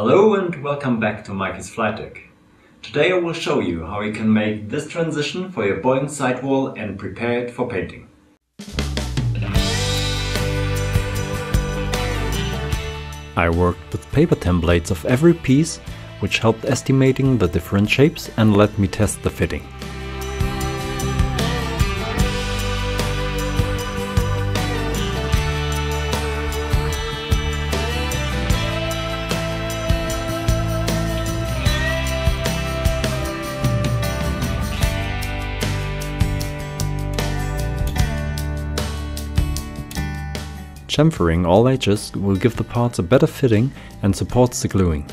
Hello and welcome back to Mickey's Flightdeck. Today I will show you how you can make this transition for your Boeing sidewall and prepare it for painting. I worked with paper templates of every piece which helped estimating the different shapes and let me test the fitting. Chamfering all edges will give the parts a better fitting and supports the gluing.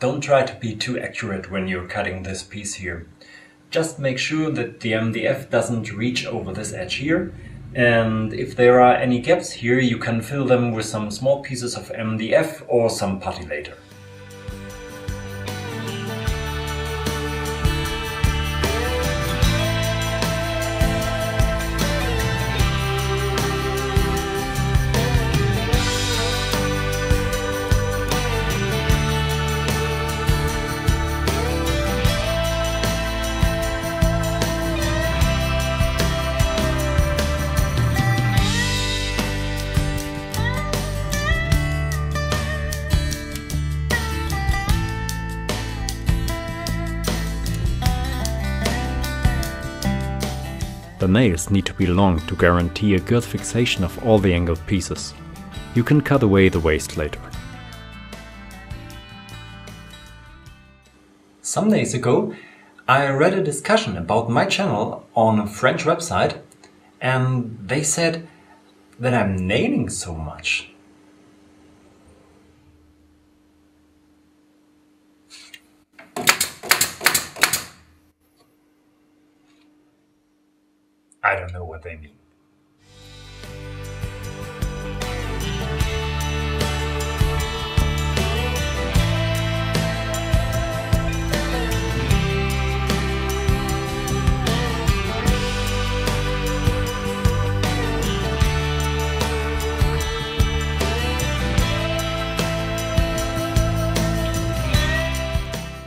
Don't try to be too accurate when you're cutting this piece here. Just make sure that the MDF doesn't reach over this edge here. And if there are any gaps here, you can fill them with some small pieces of MDF or some putty later. Nails need to be long to guarantee a good fixation of all the angled pieces. You can cut away the waste later. Some days ago I read a discussion about my channel on a French website and they said that I'm nailing so much. I don't know what they mean.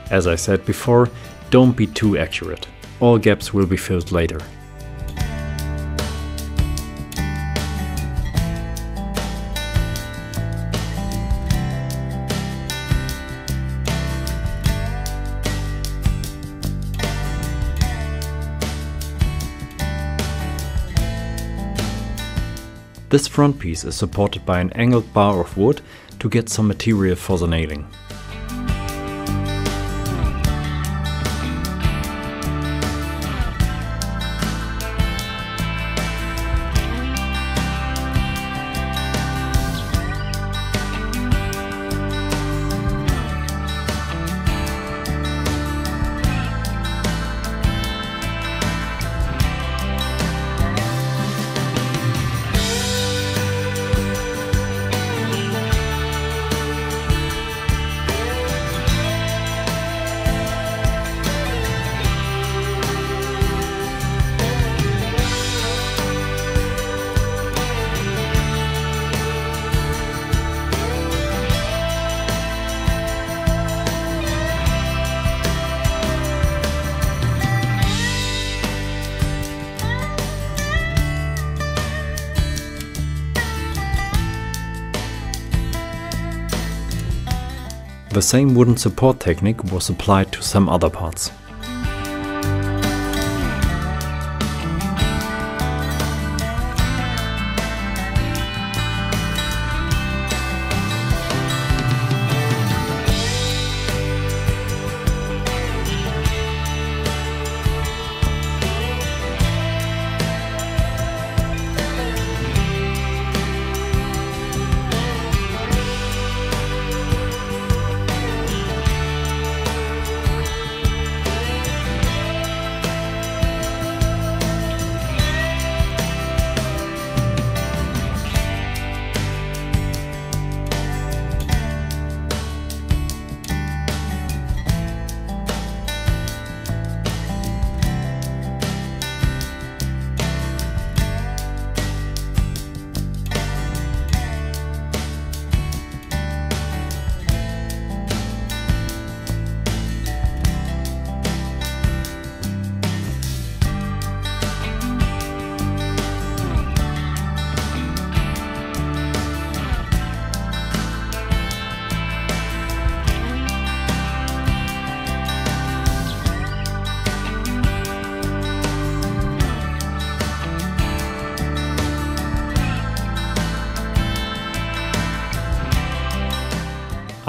As I said before, don't be too accurate. All gaps will be filled later. This front piece is supported by an angled bar of wood to get some material for the nailing. The same wooden support technique was applied to some other parts.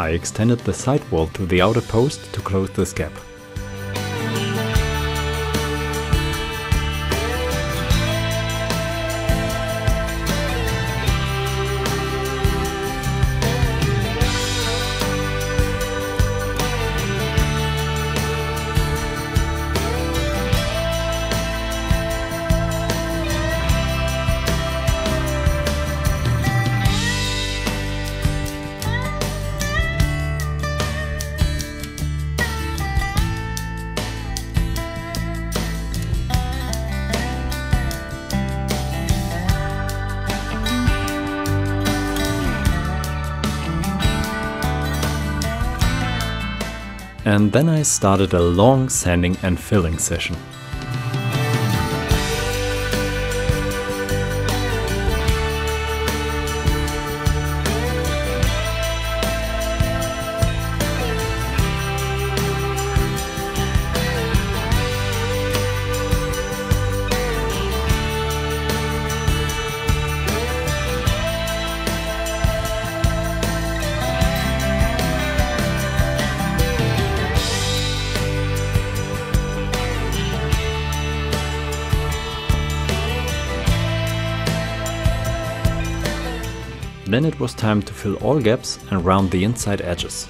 I extended the sidewall to the outer post to close this gap. And then I started a long sanding and filling session. Then it was time to fill all gaps and round the inside edges.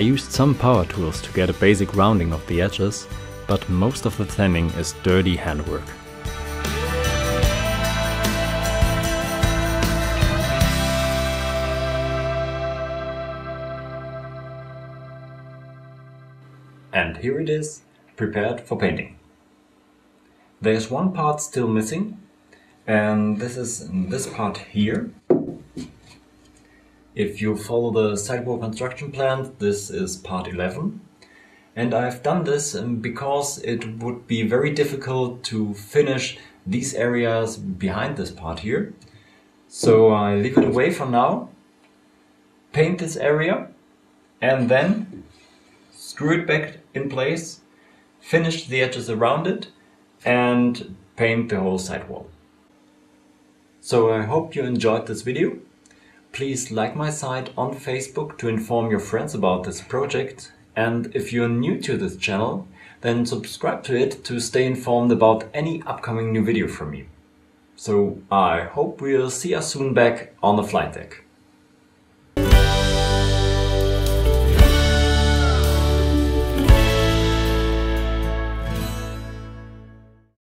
Used some power tools to get a basic rounding of the edges, but most of the sanding is dirty handwork. And here it is, prepared for painting. There's one part still missing, and this is this part here. If you follow the sidewall construction plan, this is part 11. And I've done this um, because it would be very difficult to finish these areas behind this part here. So I leave it away for now, paint this area, and then screw it back in place, finish the edges around it, and paint the whole sidewall. So I hope you enjoyed this video. Please like my site on Facebook to inform your friends about this project and if you're new to this channel then subscribe to it to stay informed about any upcoming new video from me. So I hope we'll see us soon back on the flight deck.